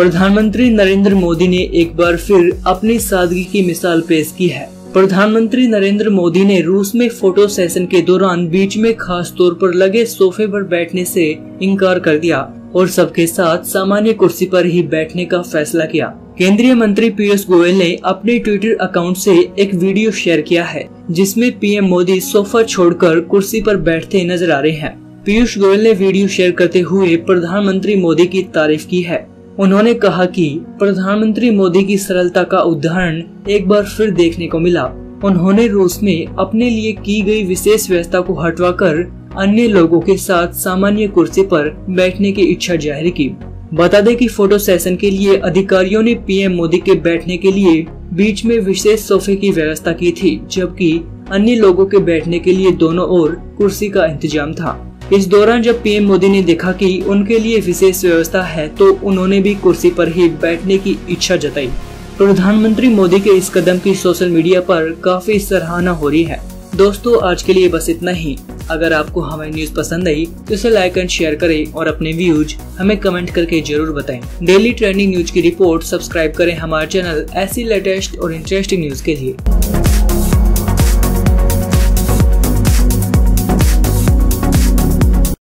प्रधानमंत्री नरेंद्र मोदी ने एक बार फिर अपनी सादगी की मिसाल पेश की है। प्रधानमंत्री नरेंद्र मोदी ने रूस में फ़ोटो सेशन के दौरान बीच में खास तौर पर लगे सोफे पर बैठने से इनकार कर दिया और सबके साथ सामान्य कुर्सी पर ही बैठने का फैसला किया। केंद्रीय मंत्री पीयूष गोयल ने अपने ट्विटर अकाउंट से एक वीडियो शेयर किया है, जिसमें पीएम मोदी सोफा छोड़कर कुर्सी पर बैठते नज़र आ रहे हैं। पीयूष गोयल ने वीडियो शेयर करते हुए प्रधानमंत्री मोदी की तारीफ़ की है। उन्होंने कहा कि प्रधानमंत्री मोदी की सरलता का उदाहरण एक बार फिर देखने को मिला। उन्होंने रूस में अपने लिए की गई विशेष व्यवस्था को हटवाकर अन्य लोगों के साथ सामान्य कुर्सी पर बैठने की इच्छा ज़ाहिर की। बता दें कि फ़ोटो सेशन के लिए अधिकारियों ने पीएम मोदी के बैठने के लिए बीच में विशेष सोफे की व्यवस्था की थी, जबकि अन्य लोगों के बैठने के लिए दोनों ओर कुर्सी का इंतज़ाम था। इस दौरान जब पीएम मोदी ने देखा कि उनके लिए विशेष व्यवस्था है तो उन्होंने भी कुर्सी पर ही बैठने की इच्छा जताई। प्रधानमंत्री मोदी के इस कदम की सोशल मीडिया पर काफ़ी सराहना हो रही है। दोस्तों, आज के लिए बस इतना ही। अगर आपको हमारी न्यूज़ पसंद आई तो इसे लाइक एंड शेयर करें और अपने व्यूज़ हमें कमेंट करके ज़रूर बताएँ। डेली ट्रेंडिंग न्यूज़ की रिपोर्ट सब्सक्राइब करें हमारे चैनल ऐसी लेटेस्ट और इंटरेस्टिंग न्यूज़ के लिए।